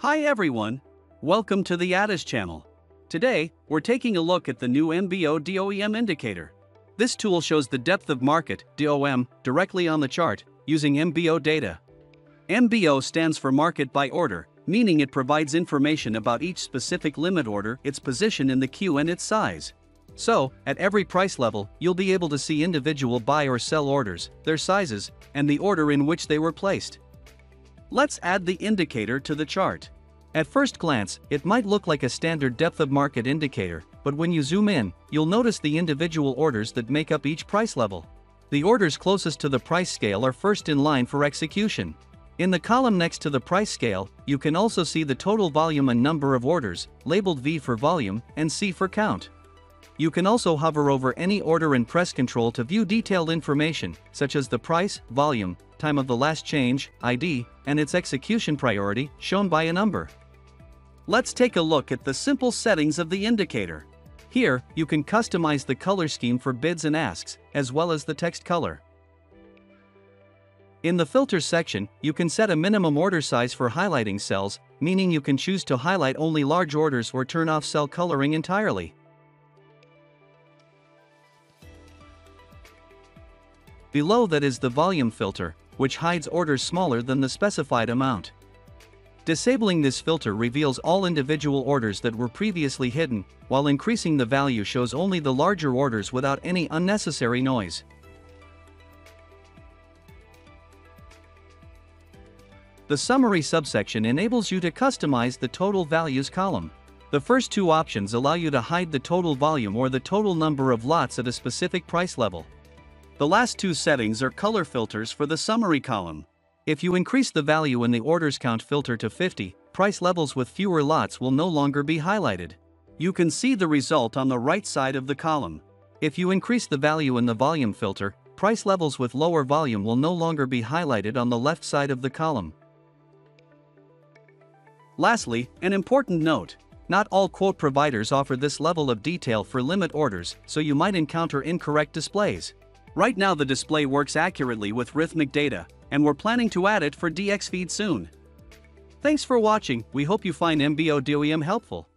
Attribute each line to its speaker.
Speaker 1: Hi everyone! Welcome to the ATAS channel. Today, we're taking a look at the new MBO DOM indicator. This tool shows the depth of market DOM directly on the chart using MBO data. MBO stands for market by order, meaning it provides information about each specific limit order, its position in the queue and its size. So, at every price level, you'll be able to see individual buy or sell orders, their sizes, and the order in which they were placed. Let's add the indicator to the chart. At first glance, it might look like a standard depth of market indicator, but when you zoom in, you'll notice the individual orders that make up each price level. The orders closest to the price scale are first in line for execution. In the column next to the price scale, you can also see the total volume and number of orders, labeled V for volume and C for count. You can also hover over any order and press Ctrl to view detailed information, such as the price, volume, time of the last change, ID, and its execution priority, shown by a number. Let's take a look at the simple settings of the indicator. Here, you can customize the color scheme for bids and asks, as well as the text color. In the Filters section, you can set a minimum order size for highlighting cells, meaning you can choose to highlight only large orders or turn off cell coloring entirely. Below that is the volume filter, which hides orders smaller than the specified amount. Disabling this filter reveals all individual orders that were previously hidden, while increasing the value shows only the larger orders without any unnecessary noise. The summary subsection enables you to customize the total values column. The first two options allow you to hide the total volume or the total number of lots at a specific price level. The last two settings are color filters for the summary column. If you increase the value in the orders count filter to 50, price levels with fewer lots will no longer be highlighted. You can see the result on the right side of the column. If you increase the value in the volume filter, price levels with lower volume will no longer be highlighted on the left side of the column. Lastly, an important note. Not all quote providers offer this level of detail for limit orders, so you might encounter incorrect displays. Right now the display works accurately with Rithmic data, and we're planning to add it for DXFeed soon. Thanks for watching, we hope you find MBO DOM helpful.